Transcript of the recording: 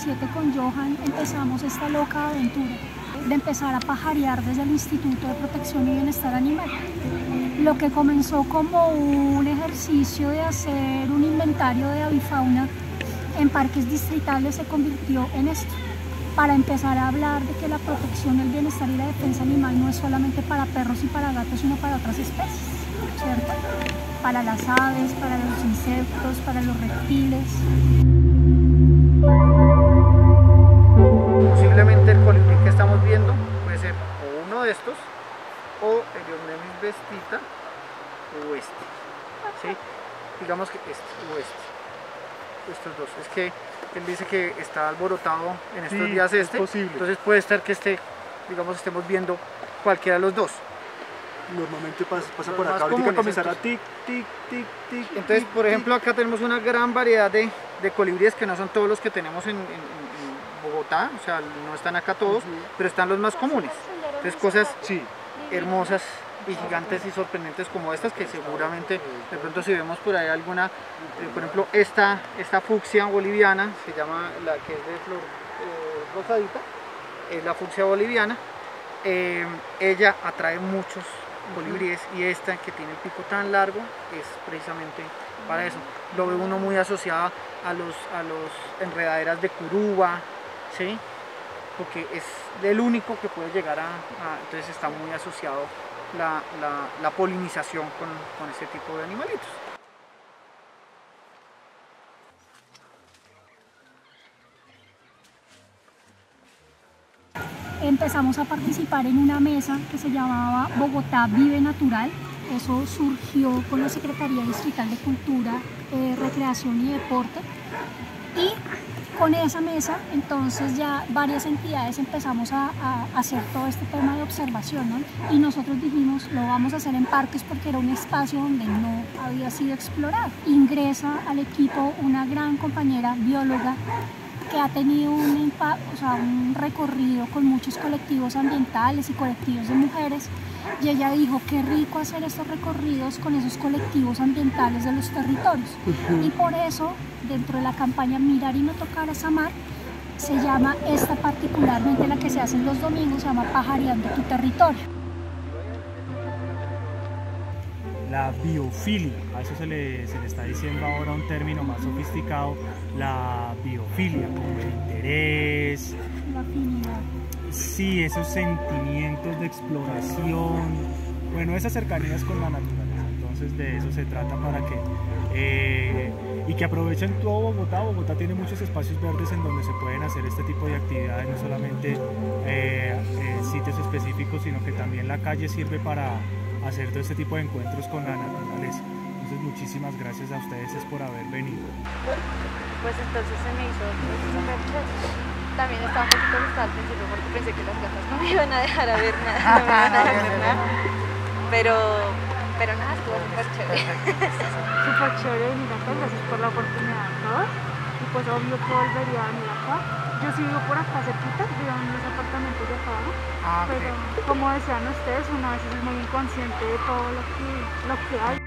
2017 con Johan empezamos esta loca aventura de empezar a pajarear desde el Instituto de Protección y Bienestar Animal. Lo que comenzó como un ejercicio de hacer un inventario de avifauna en parques distritales se convirtió en esto, para empezar a hablar de que la protección, el bienestar y la defensa animal no es solamente para perros y para gatos, sino para otras especies, ¿cierto? Para las aves, para los insectos, para los reptiles. Posiblemente el colibrí que estamos viendo puede ser o uno de estos o el Ornemis vestita o este. ¿sí? Digamos que este o este. Estos dos. Es que él dice que está alborotado en estos Sí, días es este. posible. Entonces puede estar que esté, digamos, estemos viendo cualquiera de los dos. Normalmente pasa, por acá, ahorita comenzará tic, tic, tic, tic. Entonces, tic, por tic. ejemplo, acá tenemos una gran variedad de, de colibríes que no son todos los que tenemos en, en- en Bogotá, o sea, no están acá todos, pero están los más comunes. Entonces, cosas Sí, hermosas y gigantes y sorprendentes como estas que seguramente de pronto si vemos por ahí alguna, eh, por ejemplo esta, esta fucsia boliviana, se llama la que es de flor eh, rosadita, es la fucsia boliviana, eh, ella atrae muchos colibríes y esta que tiene el pico tan largo es precisamente para eso. Lo ve uno muy asociado a los, a los enredaderas de curuba, ¿sí? porque es el único que puede llegar a, entonces está muy asociado la, la- la polinización con, con este tipo de animalitos. empezamos a participar en una mesa que se llamaba Bogotá Vive Natural. Eso surgió con la Secretaría Distrital de Cultura, eh, Recreación y Deporte. Y con esa mesa, entonces ya varias entidades empezamos a, hacer todo este tema de observación, ¿no? Y nosotros dijimos, lo vamos a hacer en parques porque era un espacio donde no había sido explorado. Ingresa al equipo una gran compañera bióloga que ha tenido un, o sea, un recorrido con muchos colectivos ambientales y colectivos de mujeres y ella dijo qué rico hacer estos recorridos con esos colectivos ambientales de los territorios y por eso dentro de la campaña Mirar y no tocar a Samar se llama esta particularmente la que se hace los domingos se llama Pajareando tu territorio la biofilia, a eso se le, se le está diciendo ahora un término más sofisticado, la biofilia, como el interés, la afinidad. Sí, esos sentimientos de exploración, bueno, esas cercanías con la naturaleza, entonces de eso se trata para que, eh, y que aprovechen todo Bogotá, Bogotá tiene muchos espacios verdes en donde se pueden hacer este tipo de actividades, no solamente eh, eh, sitios específicos, sino que también la calle sirve para hacer todo este tipo de encuentros con la naturaleza. Entonces muchísimas gracias a ustedes por haber venido. pues entonces se me hizo pues. También estaba un poquito asustada al principio porque pensé que las gatas no me iban a dejar a ver nada, no me iban a dejar ver nada. Pero, pero nada, estuvo súper chévere. súper chévere venir acá, gracias por la oportunidad a todos. Y pues obvio que volvería a venir acá. Yo sí vivo por acá cerquita, vivo en los apartamentos Ah. Pero como decían ustedes, una vez es muy inconsciente de todo lo que, lo que hay.